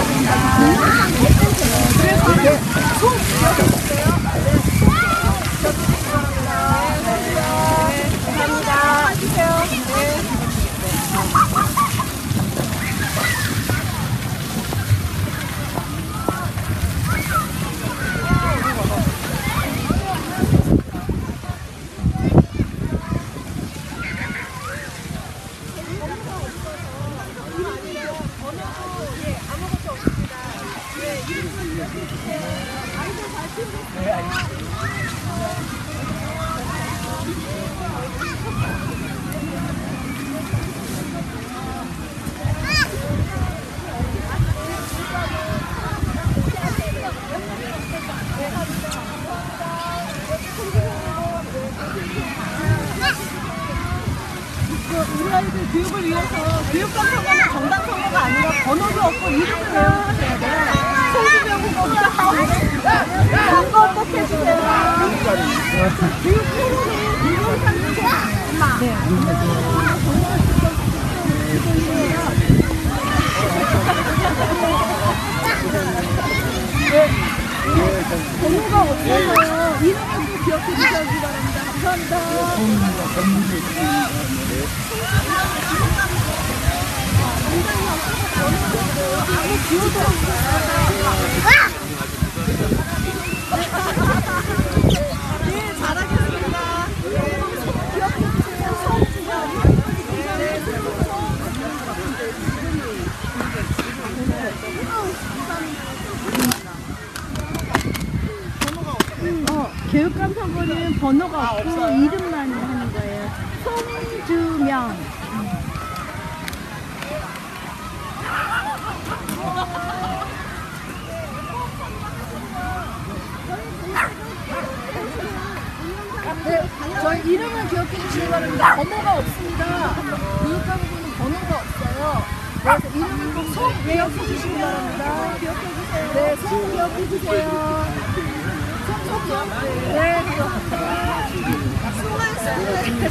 ¿Sí? 교육을 위해서 교육감 선거는 정당 선거가 아니라 번호도 없고 이름을 외워주셔야 돼요. 송주명 후보가 선거 꼭 해주세요. 교육 프로그램 무료 상주세요. 네. 번호가 없어서 이름을 꼭 기억해 주셔야지 바랍니다. 감사합니다. 네, 잘하겠습니다. 기억해 주세요. 손 어, 교육감 선거는 번호가 없고 이름만 하는 거예요. 송주명. 네, 저희 이름을 기억해 주시기 바랍니다. 번호가 없습니다. 교육감분은 번호가 없어요. 그래서 이름을 꼭속 기억해 주시기 바랍니다. 기억해 주세요. 네, 속 기억해 주세요. 속, 속 기억. 네, 그거. 수고하셨습니다.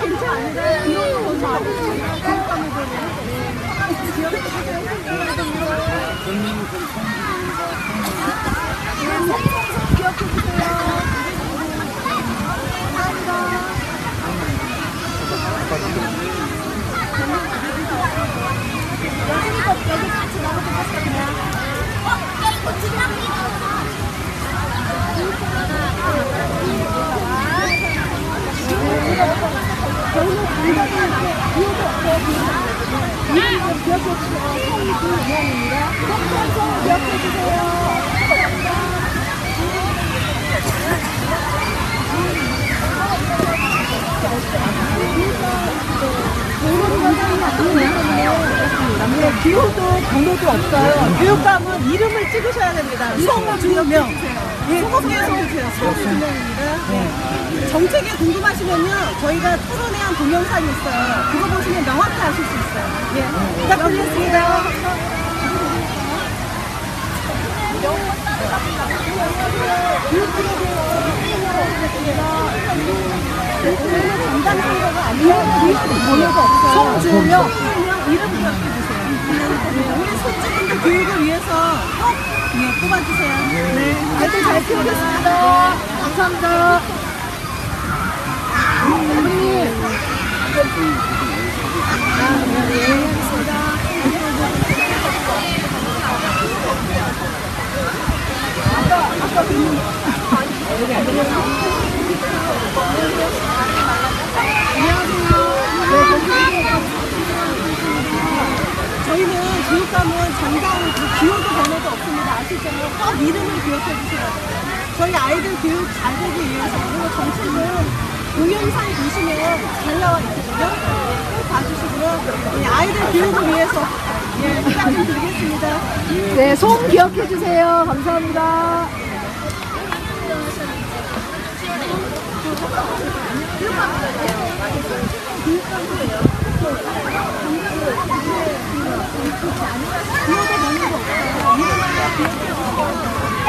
괜찮아. 네, 기호도 번호도 없어요. 교육감은 이름을 찍으셔야 됩니다. 송주명. 예, 꼭 써주세요. 송주명입니다. 네. 정책이 궁금하시면요, 저희가 토론회 한 동영상이 있어요. 그거 보시면 명확히 아실 수 있어요. 예, 부탁드리겠습니다. 정당 선거가 아니라 번호가 없어요. 송주명. 이름 기억해 주세요. 네, 우리 손주분들 교육을 위해서 꼭 예, 뽑아주세요. 네. 아이들 잘 키우겠습니다. 감사합니다. 교육감은 정당 그? 꼭 이름을 기억해 돼요. 저희 아이들 교육 잘 되기 위해서 그리고 정책은 동영상 보시면 잘 나와 있거든요. 꼭 봐주시고요. 예, 아이들 교육을 위해서 예, 부탁 좀 드리겠습니다. 네, 소음 기억해 주세요. 감사합니다.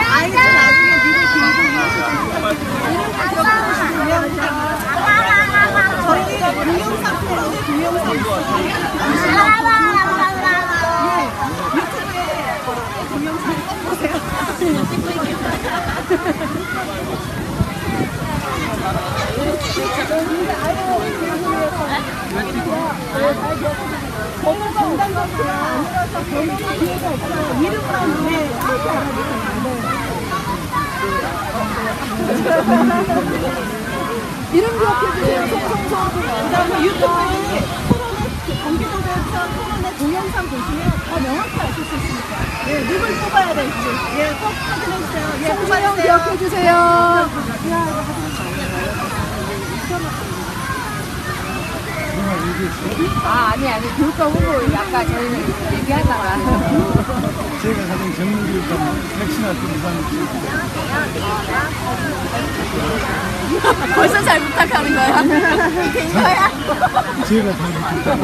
아이들 나중에 이름 기억해 주시고요. 저희 동영상 프로그램 동영상 예, 유튜브에 동영상 꼭 보세요. 저는 정당하고요. 아니라서 변호사 기회가 없어요. 이름 기억해 주세요. 송송송. 그 다음에 유튜브에 토론회, 경기도대학교 토론회 동영상 보시면 더 명확히 아실 수 있으니까. 예, 누굴 뽑아야 될지. 예, 꼭 확인해주세요. 예, 송소영 뽑아주세요. 기억해 주세요. 아, 아니, 아니. 교육감 후보 아까 저희는 얘기하다가. 제가 가진 전문교육감 백신한테 무상 벌써 잘 부탁하는 거야? 된 거야? 제가 가진 그정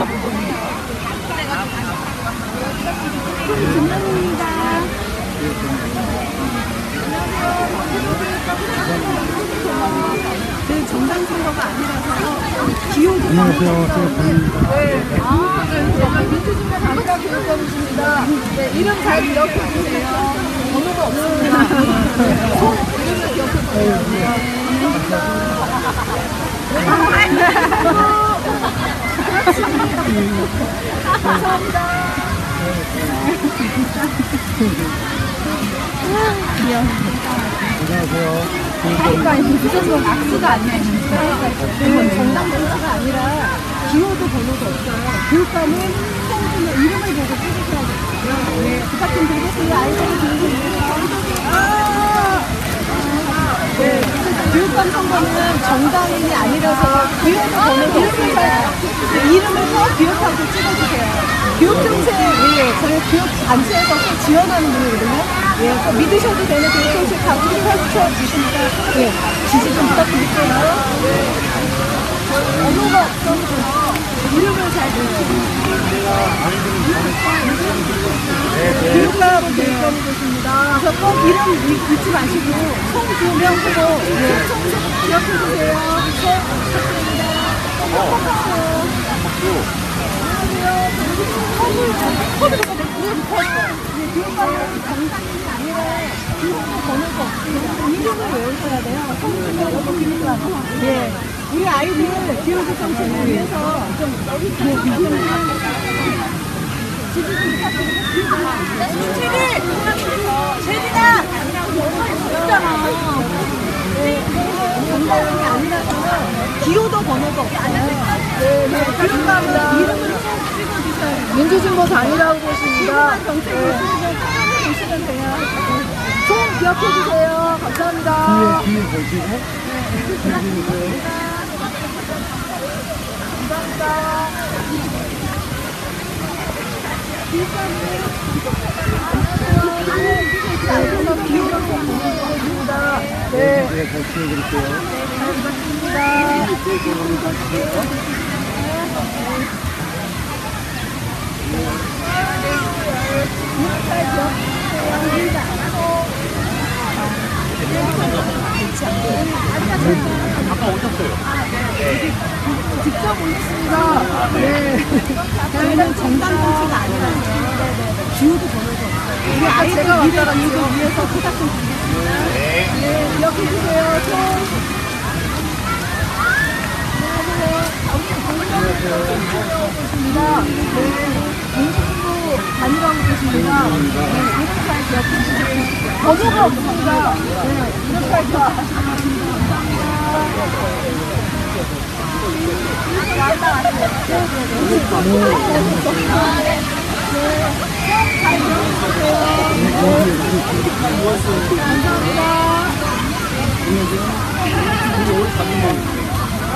당 선거가 아니라서 기호도 안녕하세요. 제가 본입니다. 네. 아, 네. 정말 민주주의가 담당 교육감이십니다. 네, 이름 잘 기억해 주세요. 번호가 없습니다. 네, 송 이름을 기억해 주세요. 안녕하세요. 그러니까 무조건 악수가 아니야. 이건 정당 정치가 아니라 기호도 번호도 없어요. 교육감은 성분의 이름을 보고 찍으셔야 되거든요. 네, 부탁 좀 드리겠습니다. 아이들이 교육을 위해서. 아! 네, 교육감 선거는 정당인이 아니라서 기호도 번호도 없습니다. 네, 이름을 꼭 기억하고 찍어주세요. 교육정책, 예, 저희 교육 단체에서 꼭 지원하는 분이거든요. 예, 꼭 믿으셔도 되는 교육정책 다 펼쳐 주시니까, 예, 지지 좀 부탁드릴게요. 번호가 없어서 이름을 잘 모르시고 교육감 교육감이십니다. 그래서 꼭 이름 잊- 잊지 마시고, 송주명 후보, 예, 송 기억해 주세요. 송 부탁드립니다. 교육감은 정당인이 아니라 기호도 번호가 없습니다. 이름을 외우셔야 돼요. 후보 기니까. 예. 우리 아이들 기호도 정책을 위해서 좀, 예, 좀, 지지 좀 부탁드리겠습니다. 제디! 제디나! 정당인이 아니라서 기호도 번호가 없어요. 네, 네, 교육감은 이름을 꼭 찍어주셔야 돼요. 민주진보 후보십니다. 기호만 정책을 편하게 보시면 돼요. 송 기억해 주세요. 감사합니다. 뒤에, 뒤에 보시고, 뒤에 보세요. 네, 제가 잘 키워드릴게요. 직접 반영하고 있습니다. 네. 저희는 정당 정치가 아니라서 기호도 번호도 없어요. 우리 아이들 제가 미래 왔다 교육을 갔죠. 위해서 부탁 좀 드리겠습니다. 네, 기억해 주세요. 총. 안녕하세요. 네, 민주신부 다 니라고 계십니다. 네, 이렇게 잘 기억해 주세요. 번호가 없습니다. 네, 이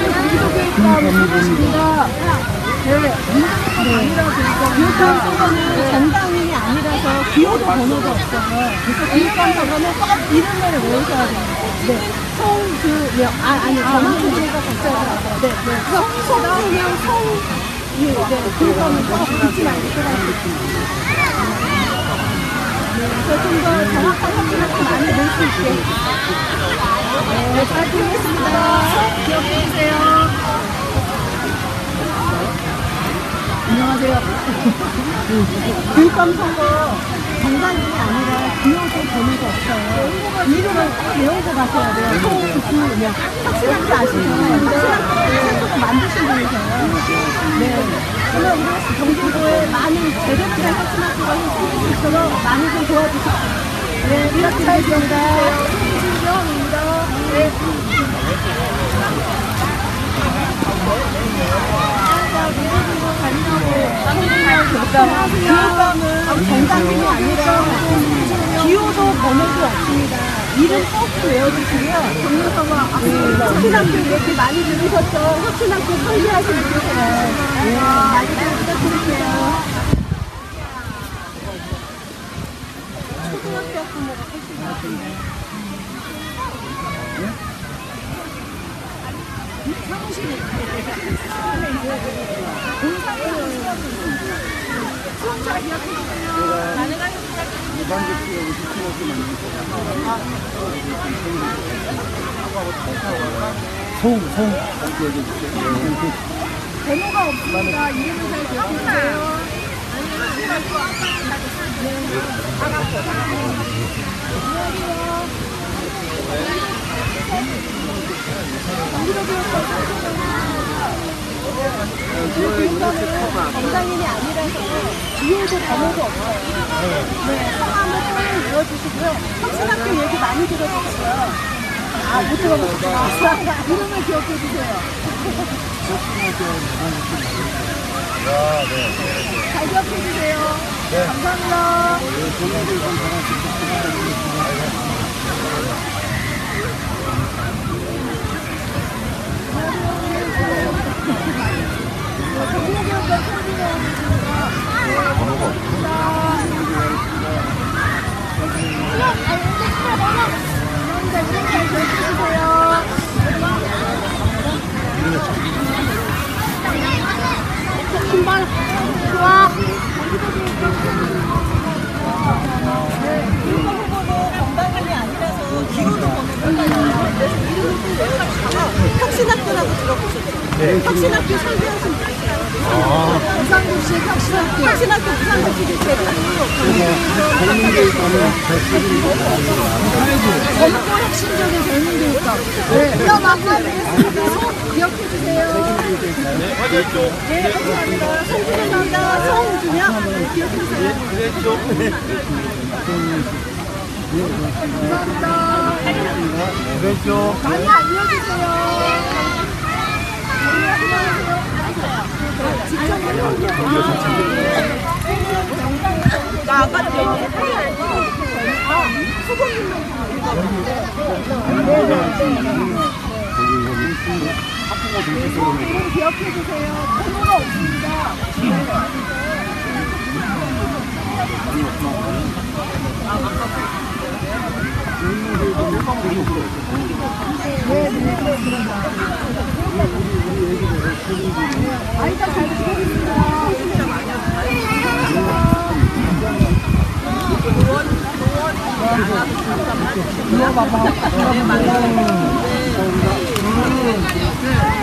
경기도교육감 네, 교육장 교육감 선거는 정당이 아니라서 기호도 번호도 없어요. 그래서 교육감 선거는 꼭 이름을 외우셔야 됩니다. 네. 성, 그, 명, 아, 아니, 전화문제가 각자더라고요. 네, 네. 성, 성명, 성, 예, 네. 교육감은 꼭 잊지 말고 들어가시습 니다 네, 그래서 좀더 정확한 확인을 많이 낼 수 있게. 네, 잘 들겠습니다. 기억해 주세요. 안녕하세요. 교육감 선거 정당이 아니라 기호도 번호도 없어요. 이름을 꼭 외우고 가셔야 돼요. 송, 구, 명. 확실한지 아시죠? 확실한 센터도 만드신 분이세요. 네. 그러면 우리 경기도에 많은 제대로 된 확실학교가 생길 수 있도록 많이 좀 도와주십시오. 네, 이렇게 되겠습니다. 신정입니다. 네. 교육감은 정당이 아니라 기호도 번호도 없습니다. 이름 꼭 외워주시고요. 정리서가 혁신학교 얘기 많이 들으셨죠? 혁신학교 설계하시는 부탁드릴게요. 초등학교 학부모가 혁신학교. 송, 송. 번호가 없습니다. 이름을 잘 기억해 주세요. 교육감은 정당인이 아니라서 기호도 번호도 없어요. 네, 성함을 꼭 외워주시고요. 혁신학교 얘기 많이 들어주시고요. 아, 못 들어보셨구나. 이름을 기억해 주세요. 잘 기억해 주세요. 감사합니다. 경기도교육감 선생님 잘 기억해 주세요. 신발 좋아. 정당인이 아니라서 기호도 번호도 없어요. 그래서 이름을 꼭 외워주시고 혁신학교라고 들어보셨죠? 혁신학교 설계하신 분이세요. 이상국 씨 혁신학교. 혁신학교 부산고시를 제대로 공교육하면 대책이 젊고 혁신적인 젊은교육감. 네. 뼈 만나뵙겠습니다. 속 기억해 주세요. 네, 감사합니다. 송준영입니다. 송준영. 기억해주세요. 감사합니다. 왼쪽. 많이 알려주세요. 나 아까? 아, 거기. 이름 기억해 주세요. 번호가 없습니다. 아이가 잘 지내겠습니다.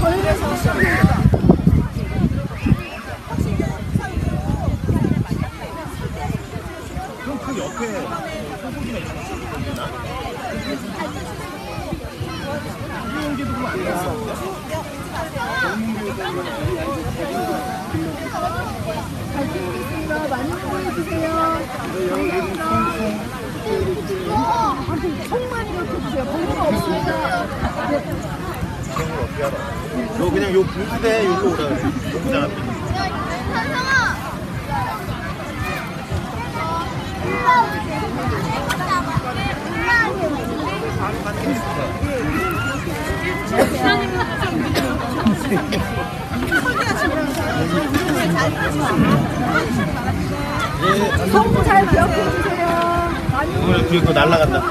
저희에서. 시작합니다. 잘 키우겠습니다. 많이 보여주세요. 감사합니다. 송만 이렇게 주세요. 번호가 없습니다. 네. 너 그냥 요 분수대 요거 오라 그래. 앞에. 성잘 기억해 주세요. 많이 오늘 뒤에 그거 날라간다.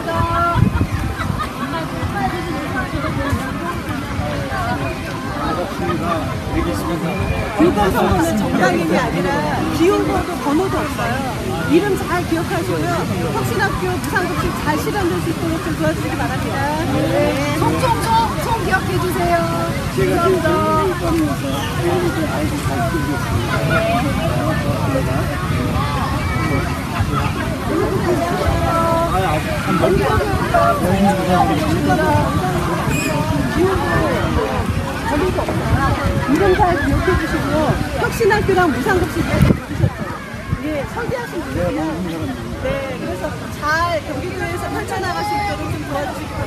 교과서는 정당인이 아니라 기호번호 번호도 없어요. 이름 잘 기억하시고요. 혁신학교 무상급식 잘 실현될 수 있도록 좀 도와주시기 바랍니다. 네. 송송송 송 기억해 주세요. 감사합니다. 이름 잘 기억해 주시고요. 혁신학교랑 무상급식? 예, 설계하신 분이에요. 네, 그래서 잘 경기도에서 펼쳐나갈 수 있도록 좀 도와주시기 바랍니다.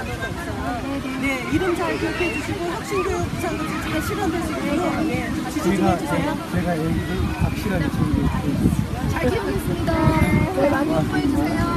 이름 잘 기억해 주시고 혁신교육 무상급식 잘 실현될 수 있도록 예, 지지 좀 해주세요. 제가 얘기를 확실하게 정리해 잘 키우겠습니다. 네, 많이 홍보해 주세요.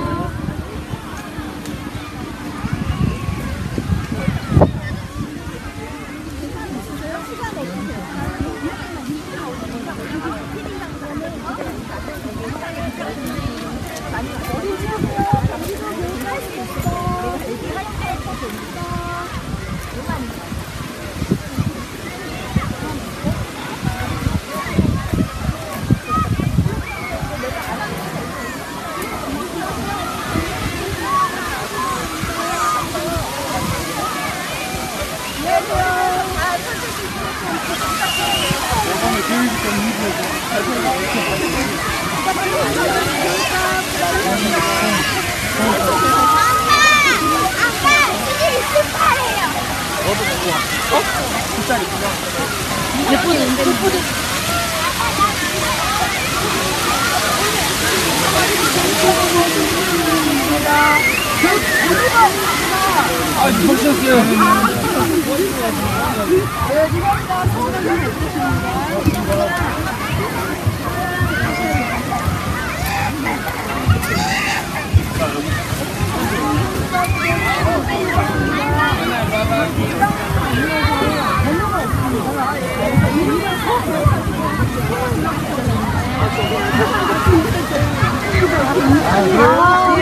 아,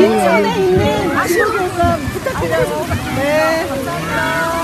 인천에 있는 기호 교감 부탁드려요. 네. 감사합니다.